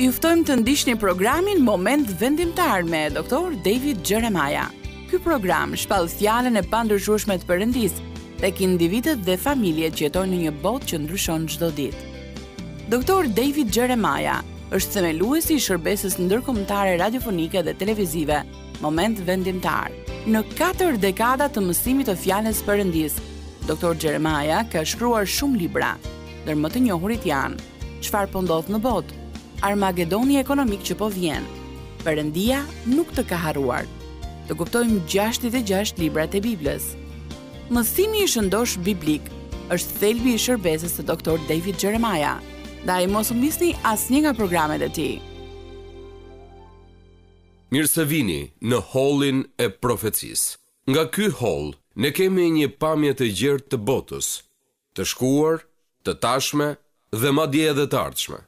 Ju ftojmë të ndiqni programin Moment Vendimtar me Dr. David Jeremiah. Ky program shpall fjalën e pandryshueshme të Perëndisë tek individët dhe familjet që jetojnë në një botë që ndryshon çdo ditë. Dr. David Jeremiah është themeluesi i shërbesës ndërkombëtare radiofonike dhe televizive Moment vendimtar. Në katër dekada të mësimit të fjalës së Perëndisë, Doktor Jeremiah ka shkruar shumë libra, ndër më të njohurit janë Çfarë po ndodh në botë? Armagedoni ekonomik që po vjen. Perëndia nuk të ka harruar. Të kuptojmë 66 librat e Biblës. Mësimi i shëndoshë biblik është thelbi i shërbesës së Doktor David Jeremiah. Ndaj mos humbisni asnjë nga programet e tij. Mirësevini në hollin e Profecisë. Nga ky holl ne kemi një pamje të gjerë të botës, të shkuar, të tashme dhe madje edhe të ardhshme.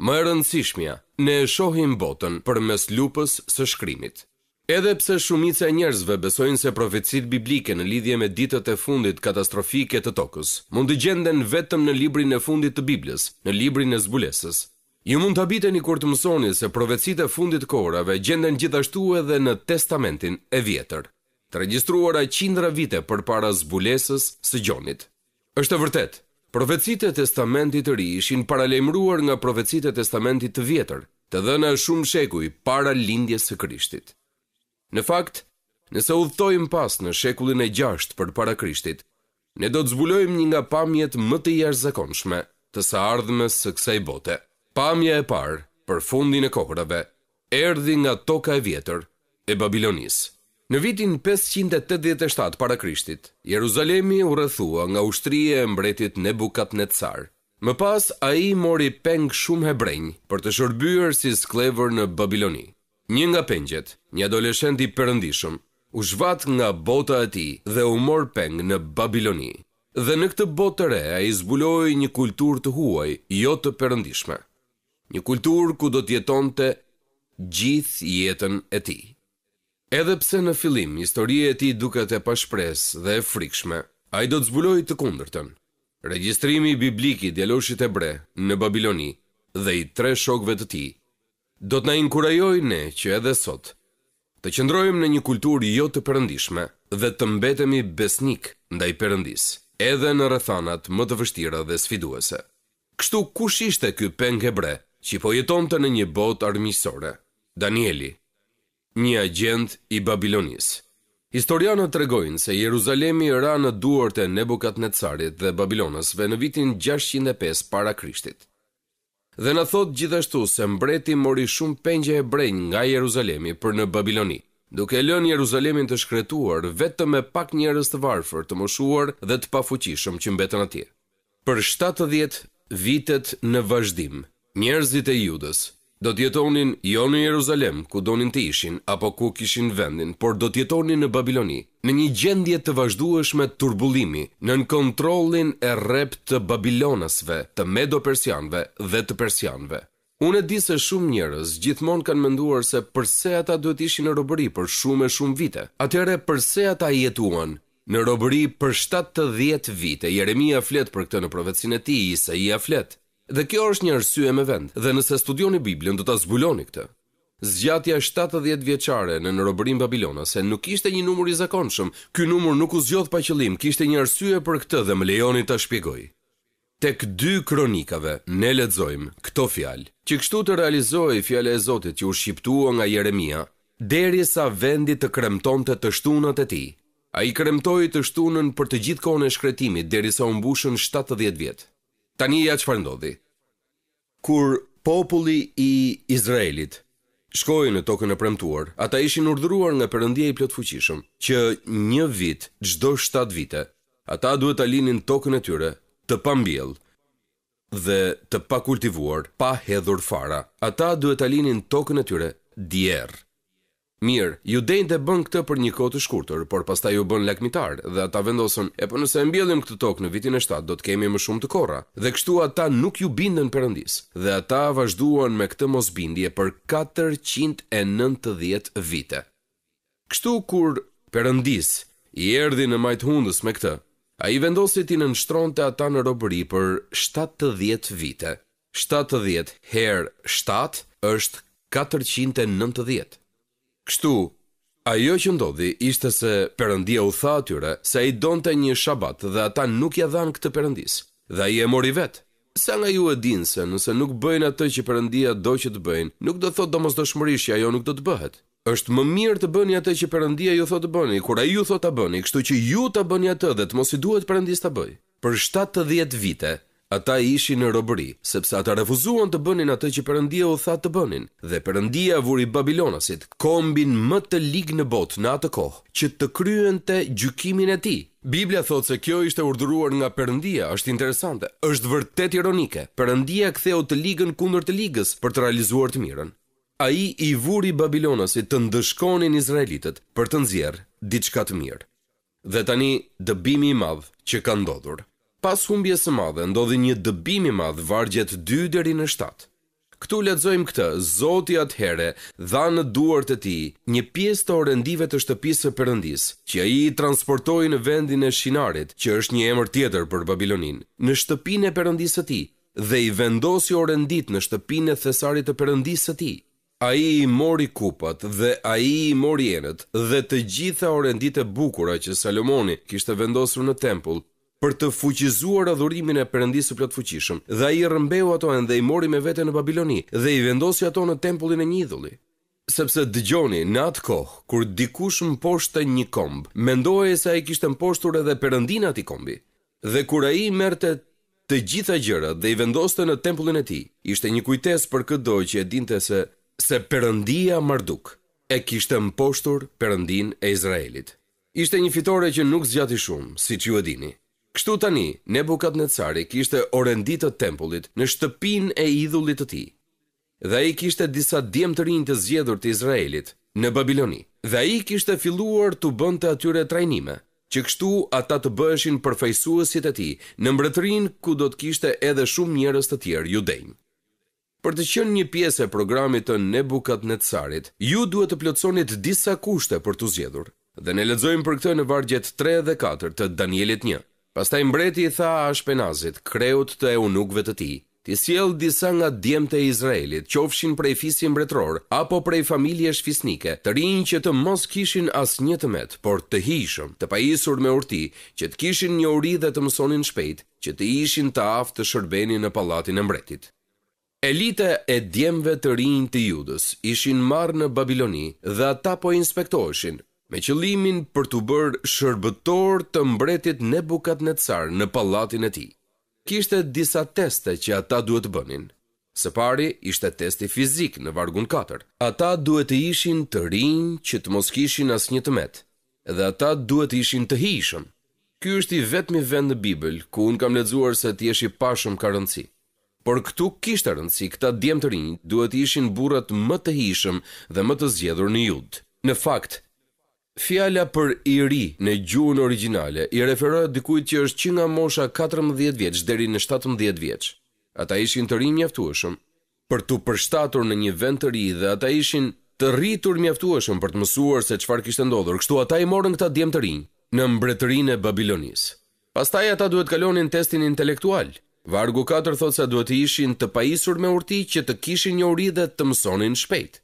Më e rëndësishmja, ne e shohim botën përmes lupës së shkrimit. Edhe pse shumica e njerëzve besojnë se profecitë biblike në lidhje me ditët e fundit katastrofike të tokës, mund të gjenden vetëm në librin e fundit të Biblës, në librin e Zbulesës. Ju mund të habiteni kur të mësoni se profecitë e fundit të kohërave gjenden gjithashtu edhe në Testamentin e Vjetër, të regjistruara qindra vite përpara zbulesës së Gjonit. Është e vërtetë, profecitë e Testamentit të Ri ishin paralajmëruar nga profecitë e Testamentit të Vjetër, të dhëna shumë shekuj para lindjes së Krishtit. Në fakt, nëse udhëtojmë pas në shekullin e gjashtë përpara Krishtit, ne do të zbulojmë një nga pamjet më të jashtëzakonshme të së ardhmes së kësaj bote. Pamja e parë për fundin e kohërave erdhi nga Toka e Vjetër e Babilonisë. Në vitin pesëqind e tetëdhjetë e shtatë para Krishtit, Jeruzalemi u rrethua nga ushtria e mbretit Nebukadnetsar. Më pas, ai mori peng shumë hebrenj për të shërbyer si skllevër në Babiloni. Një nga pengjet, një adoleshent i perëndishëm, u zhvat nga bota e tij dhe u mor peng në Babiloni. Dhe në këtë botë të re ai zbuloi një kulturë të huaj, jo të perëndishme. Një kulturë ku do të jetonte gjithë jetën e tij. Edhe pse në fillim historia e tij duket e pashpresë dhe e frikshme, ai do të zbulojë të kundërtën. Regjistrimi biblik i djaloshit hebre në Babiloni dhe i tre shokëve të tij Do të na inkurajojë ne që edhe sot të qëndrojmë në një kulturë jo të perëndishme dhe të mbetemi besnikë ndaj Perëndisë, edhe në rrethanat më të vështira dhe sfiduese. Kështu kush ishte ky peng hebre që po jetonte në një botë armiqësore? Danieli, një agjent i Babilonisë. Historianët tregojnë se Jeruzalemi ra në duart e Nebukadnetsarit dhe babilonasve në vitin gjashtëqind e pesë para Krishtit. Dhe na thotë gjithashtu se mbreti mori shumë pengje hebrenj nga Jeruzalemi për në Babiloni, duke e lënë Jeruzalemin të shkretuar vetëm me pak njerëz të varfër, të moshuar dhe të pafuqishëm që mbetën atje. Për shtatëdhjetë vitet në vazhdim, njerëzit e Judës do të jetonin jo në Jeruzalem, ku donin të ishin, apo ku kishin vendin, por do të jetonin në Babiloni. Në një gjendje të vazhdueshme turbullimi, nën kontrollin e rreptë të babilonasve, të medo-persianëve dhe të persianëve. Unë e di se shumë njerëz gjithmonë kanë menduar se përse ata duhet të ishin në robëri për shumë e shumë vite. Atëherë përse ata jetuan në robëri për shtatëdhjetë vite? Jeremia flet për këtë në profecinë e tij, Isaia flet. Dhe kjo është një arsye me vend, dhe nëse studioni Biblën do ta zbuloni këtë. Zgjatja shtatëdhjetëvjeçare nën robërinë babilonase nuk ishte një numër i zakonshëm. Ky numër nuk u zgjodh pa qëllim, kishte një arsye për këtë dhe më lejoni ta shpjegoj. Tek dy Kronikave ne lexojmë këto fjalë. Që kështu të realizohej fjala e Zotit që u shqiptua nga Jeremia, derisa vendi të kremtonte të shtunat e tij. Ai kremtoi të shtunën për të gjithë kohën e shkretimit, derisa u mbushën shtatëdhjetë vjet. Tani ja çfarë ndodhi. Kur populli i Izraelit shkoi në Tokën e Premtuar, ata ishin urdhëruar nga Perëndia i Plotfuqishëm që një vit çdo shtatë vite ata duhet ta linin tokën e tyre të pambjellë dhe të pakultivuar, pa hedhur fara. Ata duhet ta linin tokën e tyre djerrë. Mirë, judenjtë e bënë këtë për një kohë të shkurtër, por pastaj u bënë lakmitarë, dhe ata vendosën, epo nëse e mbjellim këtë tokë në vitin e shtatë do të kemi më shumë të korra, dhe kështu ata nuk iu bindën Perëndisë, dhe ata vazhduan me këtë mosbindje për katërqind e nëntëdhjetë vite. Kështu kur Perëndisë i erdhi në majë të hundës me këtë, ai vendosi t'i nënshtronte ata në robëri për shtatëdhjetë vite. Shtatëdhjetë herë shtatë është katërqind e nëntëdhjetë. Kështu, ajo që ndodhi ishte se Perëndia u tha atyre se Ai donte një Shabat dhe ata nuk ia dhanë këtë Perëndisë. Dhe Ai e mori vetë. Sa nga ju e dinë se nëse nuk bëjnë atë që Perëndia do që të bëjnë, nuk do të thotë domosdoshmërisht që ajo nuk do të bëhet? Është më mirë të bëni atë që Perëndia ju thotë të bëni, kur Ai ju thotë ta bëni, kështu që ju ta bëni atë dhe të mos i duhet Perëndisë ta bëjë. Për shtatëdhjetë vite, ata ishin në robëri, sepse ata refuzuan të bënin atë që Perëndia u tha të bënin. Dhe Perëndia vuri babilonasit, kombin më të lig në botë në atë kohë, që të kryente gjykimin e tij. Biblia thotë se kjo ishte urdhëruar nga Perëndia, është interesante, është vërtet ironike. Perëndia ktheu të ligën kundër të ligës për të realizuar të mirën. Ai i vuri babilonasit të ndëshkonin izraelitët për të nxjerrë diçka të mirë. Dhe tani dëbimi i madh që ka ndodhur. Pas humbjes së madhe ndodhi një dëbim i madh vargjet dy deri në shtatë. Këtu lexojmë këtë, Zoti atëherë dha në duart e tij një pjesë të orendive të shtëpisë së Perëndisë, që ai i transportoi në vendin e Shinarit, që është një emër tjetër për Babiloninë, në shtëpinë e perëndisë së tij, dhe i vendosi orenditë në shtëpinë e thesarit të perëndisë së tij. Ai i mori kupat dhe ai i mori enët dhe të gjitha orenditë e bukura që Salomoni kishte vendosur në tempull, për të fuqizuar adhurimin e Perëndisë së Plotfuqishëm, dhe ai i rrëmbeu ato enë dhe i mori me vete në Babiloni, dhe i vendosi ato në tempullin e një idhulli. Sepse, dëgjoni, në atë kohë, kur dikush mposhtte një komb, mendohej se ai kishte mposhtur edhe Perëndinë e atij kombi. Dhe kur ai i merrte të gjitha gjërat dhe i vendoste në tempullin e tij, ishte një kujtesë për këdo që e dinte se, se Perëndia Marduk e kishte mposhtur Perëndinë e Izraelit. Ishte një fitore që nuk zgjati shumë, siç ju e dini. Kështu tani, Nebukadnetsari kishte orendi të tempullit në shtëpinë e idhullit të tij. Dhe ai kishte disa djem të rinj të zgjedhur të Izraelit, në Babiloni, dhe ai kishte filluar t'u bënte atyre trajnime, që kështu ata të bëheshin përfaqësuesit e tij në mbretërinë ku do të kishte edhe shumë njerëz të tjerë judenj. Për të qenë një pjesë e programit të Nebukadnetsarit, ju duhet të plotësonit disa kushte për t'u zgjedhur. Dhe ne lexojmë për këtë në vargjet tre dhe katër të Danielit një. Pastaj mbreti i tha Ashpenazit, kreut të eunukëve të tij, t'i sjellë disa nga djemtë e Izraelit, qofshin prej fisi mbretëror, apo prej familjesh fisnike, të rinj që të mos kishin asnjë të metë, por të hijshëm, të pajisur me urti, që të kishin njohuri dhe të mësonin shpejt, që të ishin të aftë të shërbenin në pallatin e mbretit. Elita e djemve të rinj të Judës ishin marrë në Babiloni dhe ata po inspektoheshin, me qëllimin për t'u bërë shërbëtorë të mbretit Nebukadnetsar në pallatin e tij. Kishte disa teste që ata duhet të bënin. Së pari ishte testi fizik në vargun katër. Ata duhet të ishin të rinj që të mos kishin asnjë të metë dhe ata duhet të ishin të hijshëm. Ky është i vetmi vend në Bibël ku unë kam lexuar se të jesh i pashëm ka rëndësi. Por këtu kishte rëndësi, këta djem të rinj duhet të ishin burrat më të hijshëm dhe më të zgjedhur në Judë. Në fakt, fjala për i ri në gjuhën origjinale i referohet dikujt që është që nga mosha katërmbëdhjetë vjeç deri në shtatëmbëdhjetë vjeç. Ata ishin të rinj mjaftueshëm për t'u përshtatur në një vend të ri dhe ata ishin të rritur mjaftueshëm për të mësuar se çfarë kishte ndodhur, kështu ata i morën këta djem të rinj në mbretërinë e Babilonisë. Pastaj ata duhet të kalonin testin intelektual. Vargu katër thotë se duhet të ishin të pajisur me urti që të kishin njohuri dhe të mësonin shpejt.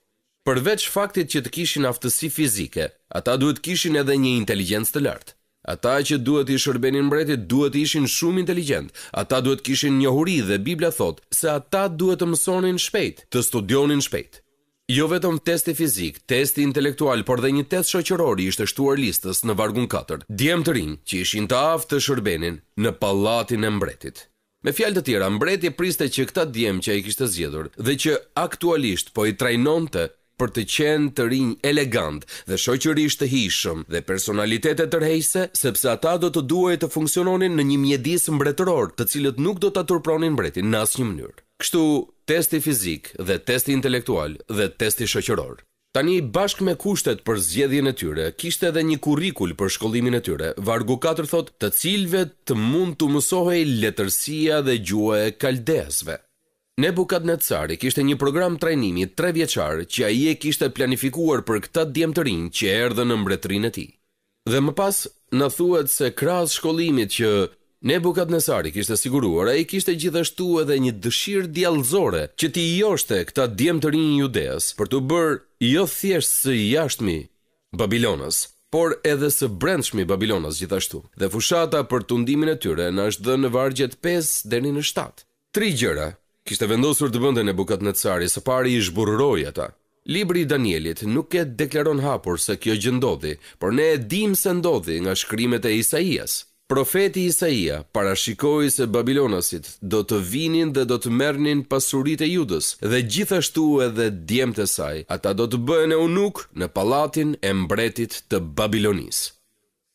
Përveç faktit që të kishin aftësi fizike, ata duhet të kishin edhe një inteligjencë të lartë. Ata që duhet t'i shërbenin mbretit duhet të ishin shumë inteligjentë, ata duhet të kishin njohuri dhe Bibla thotë se ata duhet të mësonin shpejt, të studionin shpejt. Jo vetëm testi fizik, testi intelektual, por dhe një test shoqëror i ishte shtuar listës në vargun katër. Djem të rinj, që ishin të aftë të shërbenin në pallatin e mbretit. Me fjalë të tjera, mbreti priste që këta djem që ai kishte zgjedhur dhe që aktualisht po i trajnonte për të qenë të rinj elegantë dhe shoqërisht të hijshëm dhe personalitete tërheqëse, sepse ata do të duhej të funksiononin në një mjedis mbretëror, të cilët nuk do ta turpronin mbretin në asnjë mënyrë. Kështu, testi fizik dhe testi intelektual dhe testi shoqëror. Tani, bashkë me kushtet për zgjedhjen e tyre, kishte edhe një kurrikul për shkollimin e tyre, vargu katër thotë, të cilëve të mund t'u mësohej letërsia dhe gjuha e kaldeasve. Nebukadnetsari kishte një program trajnimi trevjeçar që ai e kishte planifikuar për këta djem të rinj që erdhën në mbretërinë e tij. Dhe më pas na thuhet se krahas shkollimit që Nebukadnetsari kishte siguruar, ai kishte gjithashtu edhe një dëshirë djallëzore që t'i joshte këta djem të rinj judeas për t'u bërë jo thjesht së jashtmi Babilonas, por edhe së brendshmi babilonas gjithashtu. Dhe fushata për tundimin e tyre na është dhënë në vargjet pesë deri në shtatë. Tri gjëra kishte vendosur të bënte Nebukadnetsari, së pari i shburrëroi ata. Libri i Danielit nuk e deklaron hapur se kjo gjë ndodhi, por ne e dimë se ndodhi nga shkrimet e Isaias. Profeti Isaia parashikoi se babilonasit do të vinin dhe do të merrnin pasuritë e Judës dhe gjithashtu edhe djemtë e saj, ata do të bëhen eunukë në pallatin e mbretit të Babilonisë.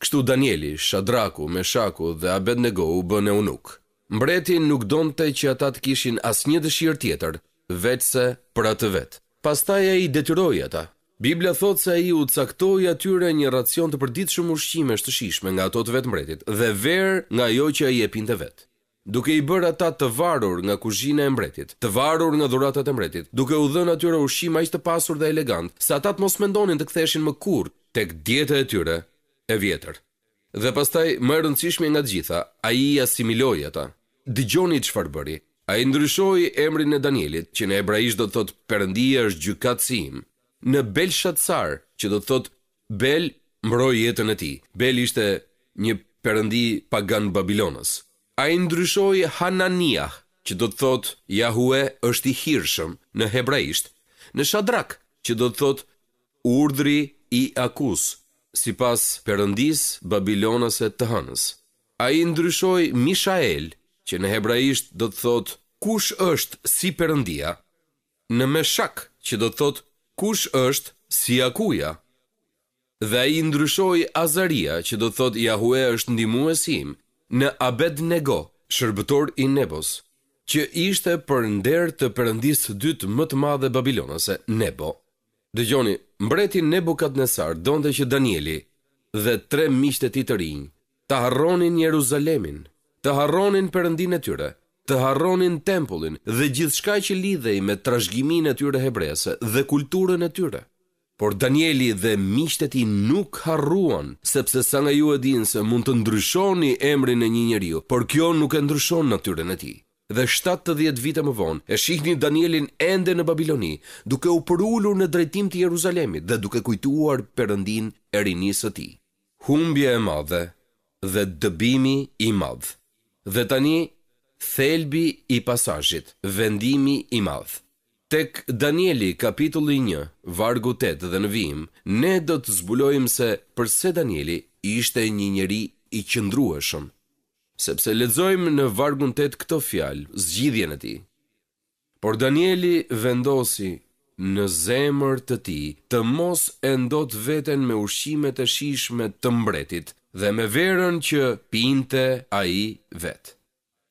Kështu Danieli, Shadraku, Meshaku dhe Abednego u bënë eunukë. Mbreti nuk donte që ata të kishin asnjë dëshirë tjetër veçse për atë vetë. Pastaj ai i detyroi ata. Bibla thotë se ai u caktoi atyre një racion të përditshëm ushqimesh të shijshme nga ato të vetë mbretit dhe verë nga ajo që ai e pinte vetë. duke i bërë ata të varur nga kuzhina e mbretit, të varur nga dhuratat e mbretit, duke u dhënë atyre ushqim aq të pasur dhe elegant, sa ata të mos mendonin të ktheheshin më kurrë tek dieta e tyre e vjetër. Dhe pastaj, më e rëndësishmja nga të gjitha, ai i asimiloi ata. Dëgjoni çfarë bëri. Ai ndryshoi emrin e Danielit, që në hebraisht do të thotë Perëndia është gjykatësi im, në Belshacar, që do të thotë Bel mbroj jetën e tij. Bel ishte një perëndi pagan babilonas. Ai ndryshoi Hananiah, që do të thotë Jahue është i hirshëm në hebraisht, në Shadrak, që do të thotë Urdhri i Akus, sipas perëndisë babilonase të hënës. Ai ndryshoi Mishael, që në hebraisht do të thotë Kush është si Perëndia? në Meshak që do të thotë kush është si Akuja. Dhe ai i ndryshoi Azaria që do të thotë Jahue është ndihmuesi im në Abed Nego, shërbëtor i Nebos, që ishte për nder të perëndisë së dytë më të madhe babilonase, Nebo. Dëgjoni, mbreti Nebukadnesar donte që Danieli dhe tre miqtë e tij të rinj, të harronin Jeruzalemin, të harronin Perëndinë e tyre, të harronin tempullin dhe gjithçka që lidhej me trashëgiminë e tyre hebrese dhe kulturën e tyre. Por Danieli dhe miqtë e tij nuk harruan, sepse sa nga ju e dinë se mund të ndryshoni emrin e një njeriu, por kjo nuk e ndryshon natyrën e tij. Dhe shtatëdhjetë vite më vonë, e shihni Danielin ende në Babiloni, duke u përulur në drejtim të Jeruzalemit dhe duke kujtuar Perëndinë e rinisë së tij. Humbja e madhe dhe dëbimi i madh. Dhe tani thelbi i pasazhit, vendimi i madh. Tek Danieli kapitulli një, vargu tetë dhe në vijim, ne do të zbulojmë se përse Danieli ishte një njeri i qëndrueshëm. Sepse lexojmë në vargun tetë këto fjalë, zgjidhjen e tij. Por Danieli vendosi në zemër të tij të mos e ndotë veten me ushqimet e shijshme të mbretit dhe me verën që pinte ai vetë.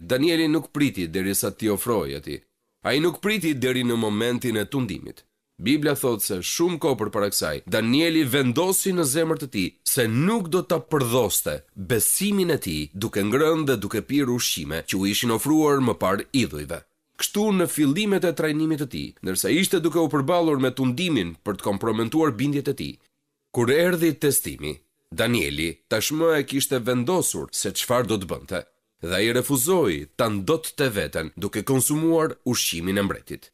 Danieli nuk priti derisa t'i ofrohej atij. Ai nuk priti deri në momentin e tundimit. Bibla thotë se shumë kohë përpara kësaj, Danieli vendosi në zemër të tij se nuk do ta përdhoste besimin e tij duke ngrënë dhe duke pirë ushqime që u ishin ofruar më parë idhujve. Kështu në fillimet e trajnimit të tij, ndërsa ishte duke u përballur me tundimin për të komprometuar bindjet e tij, kur erdhi testimi, Danieli tashmë e kishte vendosur se çfarë do të bënte, dhe ai refuzoi ta ndotte veten duke konsumuar ushqimin e mbretit.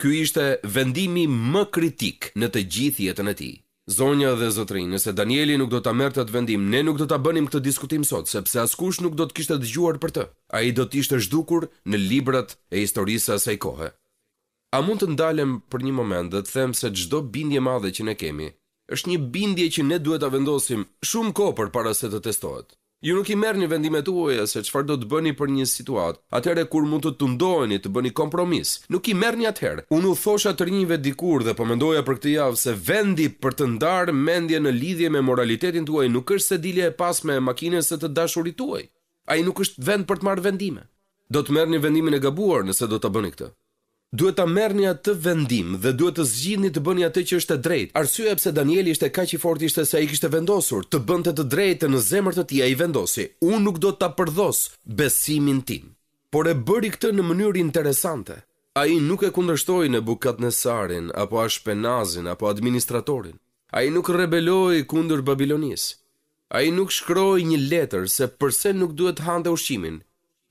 Ky ishte vendimi më kritik në të gjithë jetën e tij. Zonja dhe zotërinj, nëse Danieli nuk do ta merrte atë vendim, ne nuk do ta bënim këtë diskutim sot, sepse askush nuk do të kishte dëgjuar për të. Ai do të ishte zhdukur në librat e historisë së asaj kohe. A mund të ndalem për një moment dhe të them se çdo bindje e madhe që ne kemi, është një bindje që ne duhet ta vendosim shumë kohë përpara se të testohet. Ju nuk i merrni vendimet tuaja se çfarë do të bëni për një situatë, atëherë kur mund të tundoheni të bëni kompromis, nuk i merrni atëherë. Unë u thosha të rinjve dikur dhe po mendoja për këtë javë se vendi për të ndarë mendjen në lidhje me moralitetin tuaj nuk është sedilja e pasme e makinës së të dashurit tuaj. Ai nuk është vend për të marrë vendime. Do të merrni vendimin e gabuar nëse do ta bëni këtë. Duhet ta merrni atë vendim dhe duhet të zgjidhni të bëni atë që është e drejtë. Arsyeja pse Danieli ishte kaq i fortë ishte se ai kishte vendosur, të bënte të drejtën, në zemër të tij ai vendosi, Unë nuk do ta përdhos besimin tim. Por e bëri këtë në mënyrë interesante. Ai nuk e kundërshtoi Nebukadnesarin apo Ashpenazin apo administratorin. Ai nuk rebeloi kundër Babilonisë. Ai nuk shkroi një letër se përse nuk duhet të hante ushqimin,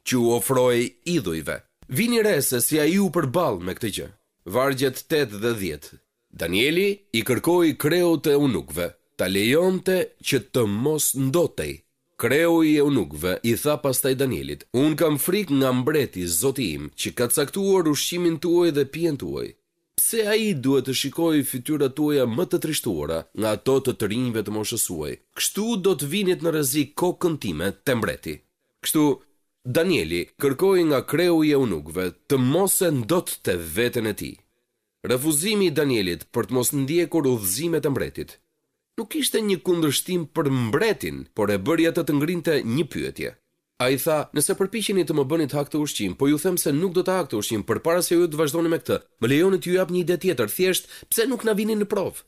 që u ofrohej idhujve. Vini re se si ai u përball me këtë gjë. Vargjet tetë dhe dhjetë. Danieli i kërkoi kreut të eunukëve ta lejonte që të mos ndotej. Kreu i eunukëve i tha pastaj Danielit, Unë kam frikë nga mbreti, zoti im, që ka caktuar ushqimin tuaj dhe pijen tuaj. Pse ai duhet të shikojë fytyrat tuaja më të trishtuara nga ato të të rinjve të moshës suaj, kështu do të vinit në rrezik kokën time te mbreti. Kështu, Danieli kërkoi nga kreu i eunukëve të mos e ndotte veten e tij. Refuzimi i Danielit për të mos ndjekur udhëzimet e mbretit, nuk ishte një kundërshtim për mbretin, por e bëri atë të ngrinte një pyetje. Ai tha, Nëse përpiqeni të më bëni të ha këtë ushqim, po ju them se nuk do ta ha këtë ushqim përpara se ju të vazhdoni me këtë, më lejoni t'ju jap një ide tjetër, thjesht, pse nuk na vini në provë?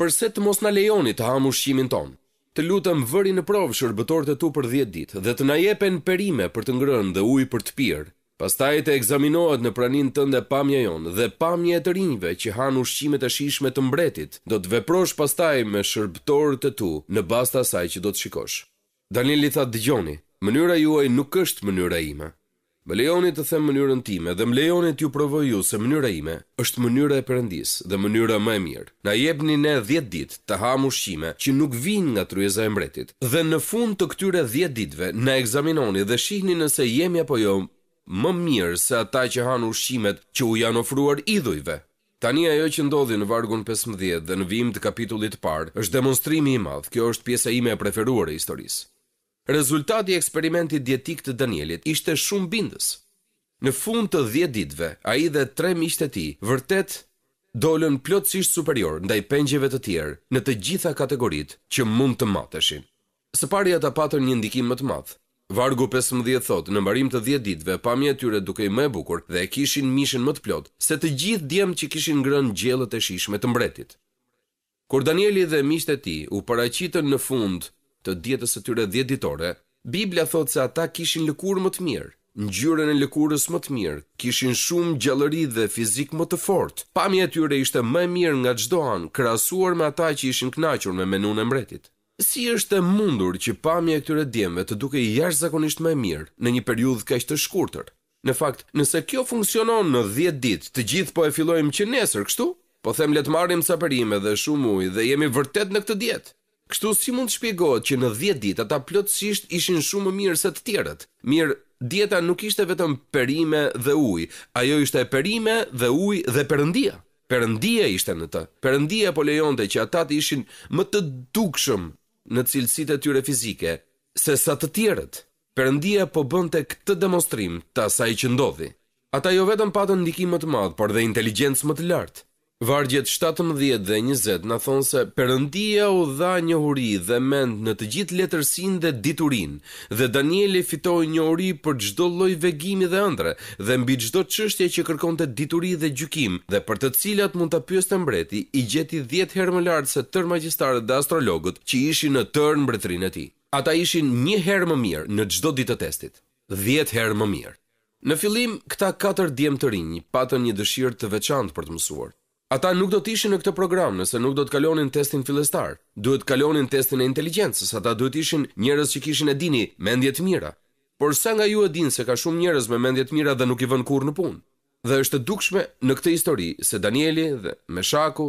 Përse të mos na lejoni të hamë ushqimin tonë? Të lutem vëri në provë shërbëtorët e tu për dhjetë ditë dhe të na jepen perime për të ngrënë dhe ujë për të pirë. Pastaj të ekzaminohet në praninë tënde pamja jonë dhe pamja e të rinjve që hanë ushqimet e shijshme të mbretit. Do të veprosh pastaj me shërbëtorët e tu në bazë të asaj që do të shikosh. Danieli tha, Dëgjoni, mënyra juaj nuk është mënyra ime. Më lejoni të them mënyrën time dhe më lejoni t'ju provoj ju se mënyra ime është mënyra e Perëndisë dhe mënyra më e mirë. Na jepni ne dhjetë ditë të hamë ushqime që nuk vijnë nga tryeza e mbretit dhe në fund të këtyre dhjetë ditëve na ekzaminoni dhe shihni nëse jemi apo jo më mirë se ata që hanë ushqimet që u janë ofruar idhujve. Tani ajo që ndodhi në vargun pesëmbëdhjetë dhe në vijim të kapitullit të parë është demonstrimi i madh, kjo është pjesa ime e preferuar e historisë. Rezultati i eksperimentit dietik të Danielit ishte shumë bindës. Në fund të dhjetë ditëve, ai dhe tre miqtë e tij vërtet dolën plotësisht superiorë ndaj pengjeve të tjerë në të gjitha kategoritë që mund të mateshin. Së pari ata patën një ndikim më të madh. Vargu pesëmbëdhjetë thotë, në mbarim të dhjetë ditëve, pamja e tyre dukej më e bukur dhe e kishin mishin më të plotë se të gjithë djemtë që kishin ngrënë gjellët e shijshme të mbretit. Kur Danieli dhe miqtë e tij u paraqitën në fund të dietës së tyre dhjetëditore, Bibla thotë se ata kishin lëkurë më të mirë, ngjyrën e lëkurës më të mirë, kishin shumë gjallëri dhe fizik më të fortë. Pamja e tyre ishte më e mirë nga çdo anë krahasuar me ata që ishin kënaqur me menunë e mbretit. Si është e mundur që pamja e këtyre djemve të dukej jashtëzakonisht më e mirë në një periudhë kaq të shkurtër? Në fakt, nëse kjo funksionon në dhjetë ditë, të gjithë po e fillojmë që nesër, kështu? Po them le të marrim ca perime dhe shumë ujë dhe jemi vërtet në këtë dietë. Kështu si mund të shpjegohet që në dhjetë ditë ata plotësisht ishin shumë më mirë se të tjerët? Mirë, dieta nuk ishte vetëm perime dhe ujë, ajo ishte perime dhe ujë dhe Perëndia! Perëndia ishte në të. Perëndia po lejonte që ata të ishin më të dukshëm në cilësitë e tyre fizike se sa të tjerët. Perëndia po bënte këtë demonstrim të asaj që ndodhi. Ata jo vetëm patën ndikim më të madh, por dhe inteligjencë më të lartë. Vargjet shtatëmbëdhjetë dhe njëzet na thonë se Perëndia u dha njohuri dhe mend në të gjithë letërsinë dhe diturinë, Dhe Danieli fitoi njohuri për çdo lloj vegimi dhe ëndrre, dhe mbi çdo çështje që kërkonte dituri dhe gjykim, dhe për të cilat mund ta pyeste mbreti, i gjeti dhjetë herë më lart se tërë magjistarët dhe astrologët që ishin në tërë mbretërinë e tij. Ata ishin një herë më mirë në çdo ditë të testit. Dhjetë herë më mirë. Në fillim, këta katër djem të rinj patën një dëshirë të veçantë për të mësuar. Ata nuk do të ishin në këtë program nëse nuk do të kalonin testin fillestar. Duhet të kalonin testin e inteligjencës, ata duhet të ishin njerëz që kishin e dini, mendje të mira. Por sa nga ju e dinë se ka shumë njerëz me mendje të mira dhe nuk i vënë kurrë në punë? Dhe është e dukshme në këtë histori se Danieli dhe Meshaku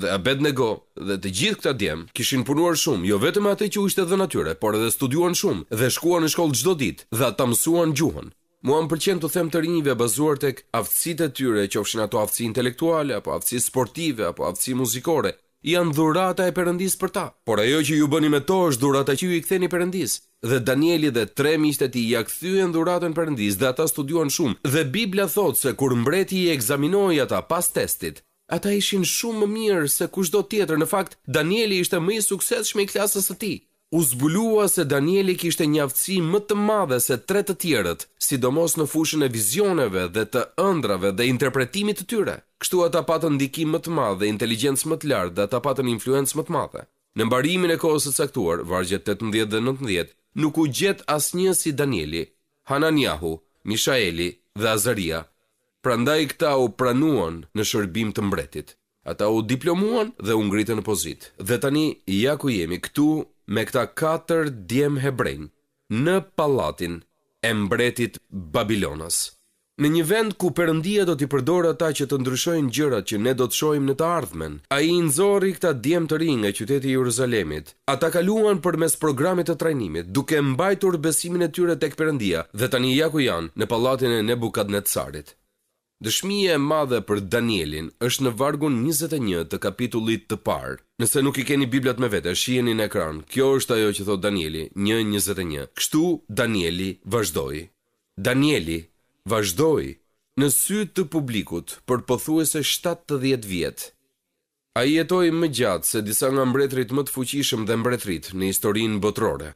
dhe Abednego dhe të gjithë këta djem kishin punuar shumë, jo vetëm me atë që u ishte dhënë atyre, por edhe studiuan shumë dhe shkuan në shkollë çdo ditë dhe ata mësuan gjuhën. Mua më pëlqen t'u them të rinjve bazuar tek aftësitë e tyre, qofshin ato aftësi intelektuale apo aftësi sportive apo aftësi muzikore, janë dhurata e Perëndisë për ta. Por ajo që ju bëni me to është dhurata që ju i ktheni Perëndisë. Dhe Danieli dhe tre miqtë e tij ia kthyen dhuratën Perëndisë dhe ata studiuan shumë dhe Bibla thotë se kur mbreti i ekzaminoi ata pas testit, Ata ishin shumë më mirë se kushdo tjetër, në fakt, Danieli ishte më i suksesshmi i klasës së tij. U zbulua se Danieli kishte një aftësi më të madhe se tre të tjerët, sidomos në fushën e vizioneve dhe të ëndrrave dhe interpretimit të tyre. Kështu ata patën ndikim më të madh dhe inteligjencë më të lartë dhe ata patën influencë më të madhe. Në mbarimin e kohës së caktuar, vargjet tetëmbëdhjetë dhe nëntëmbëdhjetë, nuk u gjet asnjë si Danieli, Hananiahu, Mishaeli dhe Azaria. Prandaj këta u pranuan në shërbim të mbretit. Ata u diplomuan dhe u ngritën në pozitë. Dhe tani ja ku jemi këtu me këta katër djem hebrenj në pallatin e mbretit babilonas. Në një vend ku Perëndia do t'i përdorë ata që të ndryshojnë gjërat që ne do të shohim në të ardhmen. Ai i nxorri këta djem të rinj nga qyteti i Jeruzalemit Ata kaluan përmes programit të trajnimit, duke mbajtur besimin e tyre tek Perëndia, dhe tani ja ku janë, në pallatin e Nebukadnetsarit. Dëshmia e madhe për Danielin është në vargun njëzet e një të kapitullit të parë. Nëse nuk i keni Biblat me vete, shiheni në ekran, kjo është ajo që thotë Danieli një, njëzet e një, Kështu Danieli vazhdoi. Danieli vazhdoi në sy të publikut për pothuajse shtatëdhjetë vjet. Ai jetoi më gjatë se disa nga mbretërit më të fuqishëm dhe mbretëritë në historinë botërore.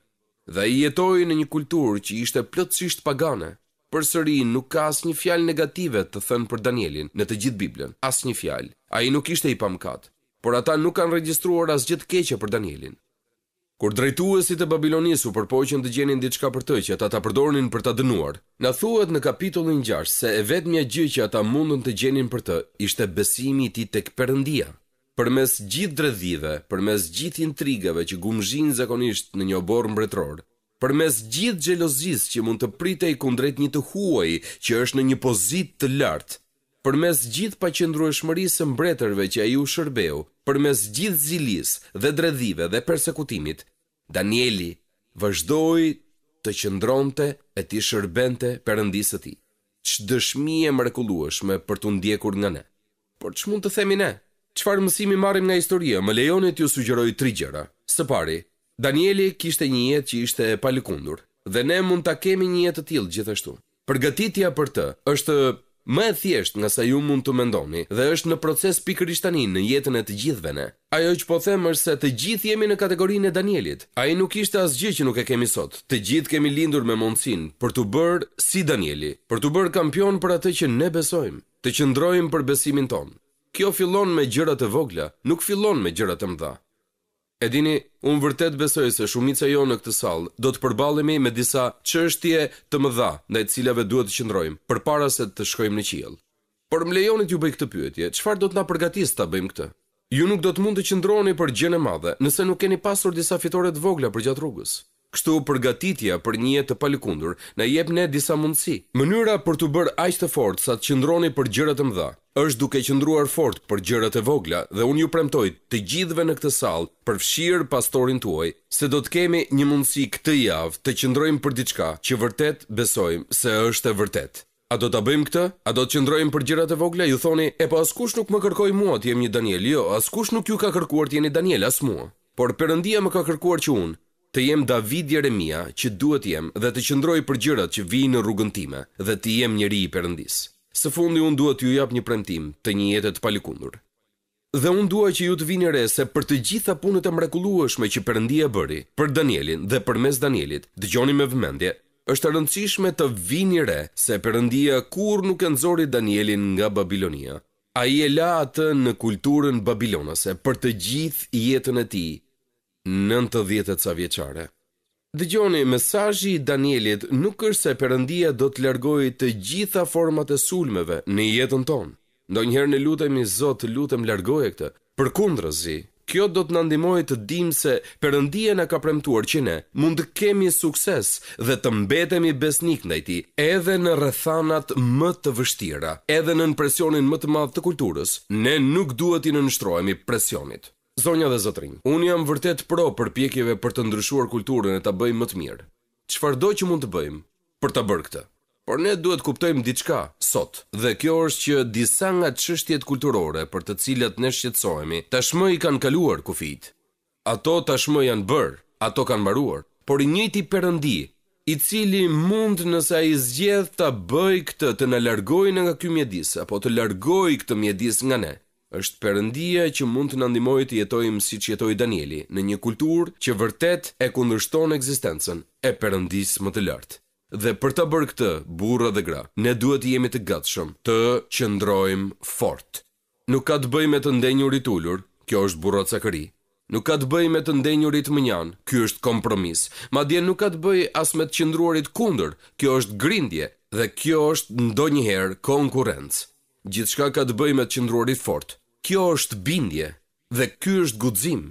Dhe ai jetoi në një kulturë që ishte plotësisht pagane. Përsëri nuk ka asnjë fjalë negative të thënë për Danielin në të gjithë Biblën, asnjë fjalë. Ai nuk ishte i pamëkat. Por ata nuk kanë regjistruar asgjë të keqe për Danielin. Kur drejtuesit e Babilonisë u përpoqën të gjenin diçka për të që ata ta përdornin për ta dënuar, na thuhet në kapitullin gjashtë se e vetmja gjë që ata mundën të gjenin për të ishte besimi i tij tek Perëndia. Përmes gjithë dredhive, përmes gjithë intrigave që gumëzhinë zakonisht në një oborr mbretëror, përmes gjithë xhelozisë që mund të pritej kundrejt një të huaji që është në një pozitë të lartë, Përmes gjithë paqëndrueshmërisë së mbretërve që ai u shërbeu, përmes gjithë zilisë dhe dredhive dhe persekutimit, Danieli vazhdoi të qëndronte e t'i shërbente Perëndisë së tij. Ç'dëshmi e mrekullueshme për t'u ndjekur nga ne! Por ç'mund të themi ne? Çfarë mësimi marrim nga historia? Më lejoni t'ju sugjeroj tri gjëra. Së pari, Danieli kishte një jetë që ishte e palëkundur, dhe ne mund ta kemi një jetë të tillë gjithashtu. Përgatitja për të është më e thjeshtë nga sa ju mund të mendoni dhe është në proces pikërisht tani në jetën e të gjithëve ne. Ajo që po them është se të gjithë jemi në kategorinë e Danielit. Ai nuk kishte asgjë që nuk e kemi sot. Të gjithë kemi lindur me mundësinë për t'u bërë si Danieli, për t'u bërë kampionë për atë që ne besojmë, të qëndrojmë për besimin tonë. Kjo fillon me gjëra të vogla, nuk fillon me gjëra të mëdha. E dini, unë vërtet besoj se shumica jonë në këtë sallë do të përballemi me disa çështje të mëdha ndaj të cilave duhet të qëndrojmë përpara se të shkojmë në qiell. Por më lejoni t'ju bëj këtë pyetje, çfarë do të na përgatisë ta bëjmë këtë? Ju nuk do të mund të qëndroni për gjënë e madhe, nëse nuk keni pasur disa fitore të vogla përgjatë rrugës. Kështu përgatitja për një jetë të palëkundur na jep ne disa mundësi. Mënyra për t'u bërë aq të fortë sa të qëndroni për gjëra të mëdha, është duke qëndruar fort për gjërat e vogla dhe unë ju premtoj të gjithëve në këtë sallë, përfshirë pastorin tuaj, se do të kemi një mundësi këtë javë të qëndrojmë për diçka që vërtet besojmë se është e vërtetë. A do ta bëjmë këtë? A do të qëndrojmë për gjërat e vogla? Ju thoni, E po askush nuk më kërkoi mua të jem një Daniel. Jo, askush nuk ju ka kërkuar të jeni Daniel, as mua. Por Perëndia më ka kërkuar që unë të jem David Jeremia që duhet të jem dhe të qëndroj për gjërat që vijnë në rrugën time dhe të jem njeri i Perëndisë. Së fundi unë duhet t'ju jap një premtim të një jete të palëkundur. Dhe unë dua që ju të vini re se për të gjitha punët e mrekullueshme që Perëndia bëri për Danielin dhe përmes Danielit, dëgjoni me vëmendje, është e rëndësishme të vini re se Perëndia kurrë nuk e nxori Danielin nga Babilonia. Ai e la atë në kulturën babilonase për të gjithë jetën e tij nëntëdhjetë e ca vjeçare. Dëgjoni, mesazhi i Danielit nuk është se Perëndia do të largojë të gjitha format e sulmeve në jetën tonë. Ndonjëherë ne lutemi, Zot, të lutem largoje këtë. Përkundrazi, kjo do të na ndihmojë të dimë se Perëndia na ka premtuar që ne mund të kemi sukses dhe të mbetemi besnikë ndaj tij edhe në rrethanat më të vështira, edhe nën presionin më të madh të kulturës. Ne nuk duhet t'i nënshtrohemi presionit. Zonja dhe zotrinj, unë jam vërtet pro përpjekjeve për të ndryshuar kulturën e ta bëjmë më të mirë. Çfarëdo që mund të bëjmë për ta bërë këtë. Por ne duhet të kuptojmë diçka sot, dhe kjo është që disa nga çështjet kulturore për të cilat ne shqetësohemi, tashmë i kanë kaluar kufijtë. Ato tashmë janë bërë, ato kanë mbaruar. Por i njëjti Perëndi, i cili mund nëse ai zgjedh ta bëjë këtë të na largojë ne nga ky mjedis apo të largojë këtë mjedis nga ne, Është Perëndia që mund të na ndihmojë të jetojmë siç jetoi Danieli, në një kulturë që vërtet e kundërshton ekzistencën e Perëndisë më të Lartë. Dhe për ta bërë këtë, burra dhe gra, ne duhet të jemi të gatshëm të qëndrojmë fort. Nuk ka të bëjë me të ndenjurit ulur, kjo është burracakëri. Nuk ka të bëjë me të ndenjurit mënjanë, ky është kompromis. Madje nuk ka të bëjë as me të qëndruarit kundër, kjo është grindje dhe kjo është ndonjëherë konkurrencë. Gjithçka ka të bëjë me të qëndruarit fort. Kjo është bindje dhe ky është guxim.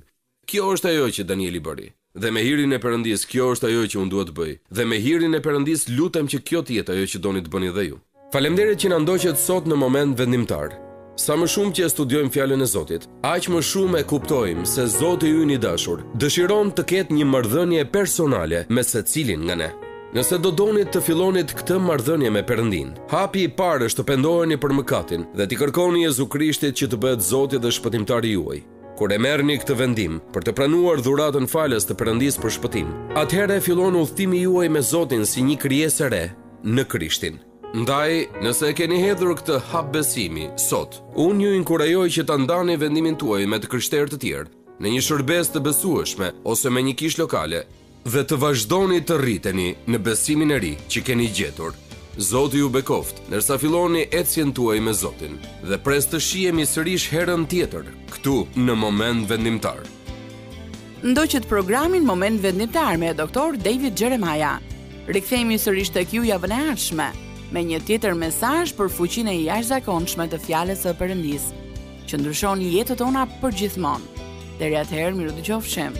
Kjo është ajo që Danieli bëri. Dhe me hirin e Perëndisë kjo është ajo që unë duhet të bëj. Dhe me hirin e Perëndisë lutem që kjo të jetë ajo që doni të bëni dhe ju. Faleminderit që na ndoqët sot në moment vendimtar. Sa më shumë që e studiojmë Fjalën e Zotit, Aq më shumë e kuptojmë se Zoti ynë i dashur dëshiron të ketë një marrëdhënie personale me secilin nga ne. Nëse do donit të fillonit këtë marrëdhënie me Perëndinë, hapi i parë është të pendoheni për mëkatin dhe t'i kërkoni Jezu Krishtit që të bëhet Zoti dhe Shpëtimtari juaj. Kur e merrni këtë vendim për të pranuar dhuratën falas të Perëndisë për shpëtim, atëherë fillon udhëtimi juaj me Zotin si një krijesë e re në Krishtin. Ndaj, nëse e keni hedhur këtë hap besimi sot, unë ju inkurajoj që ta ndani vendimin tuaj me të krishterë të tjerë, në një shërbesë të besueshme ose me një kishë lokale, dhe të vazhdoni të rriteni në besimin e ri që keni gjetur. Zoti ju bekoftë, ndërsa filloni ecjen tuaj me Zotin dhe pres të shihemi sërish herën tjetër këtu në moment vendimtar. Ndoqët programin Moment Vendimtar me Doktor David Jeremiah. Rikthehemi sërish tek ju javën e ardhshme me një tjetër mesazh për fuqinë e jashtëzakonshme të fjalës së Perëndisë, që ndryshon jetët tona përgjithmonë. Deri atëherë, mirudëgjofshim.